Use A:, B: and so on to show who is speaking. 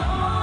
A: Oh.